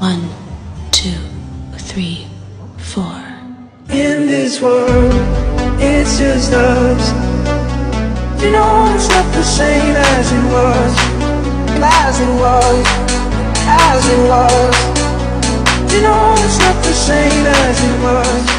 One, two, three, four. In this world, it's just us. You know it's not the same as it was, as it was, as it was. You know it's not the same as it was.